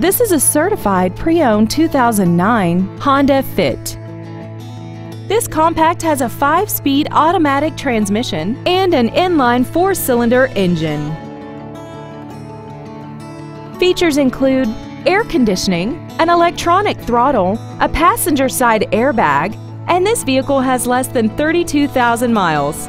This is a certified pre-owned 2009 Honda Fit. This compact has a 5-speed automatic transmission and an inline 4-cylinder engine. Features include air conditioning, an electronic throttle, a passenger side airbag, and this vehicle has less than 32,000 miles.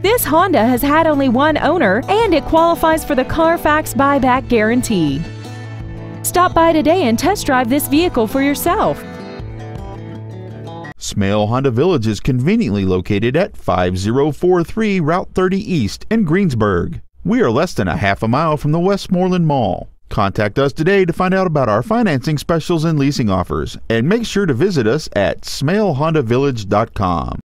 This Honda has had only one owner and it qualifies for the Carfax buyback guarantee. Stop by today and test drive this vehicle for yourself. Smail Honda Village is conveniently located at 5043 Route 30 East in Greensburg. We are less than a half a mile from the Westmoreland Mall. Contact us today to find out about our financing specials and leasing offers, and make sure to visit us at smailhondavillage.com.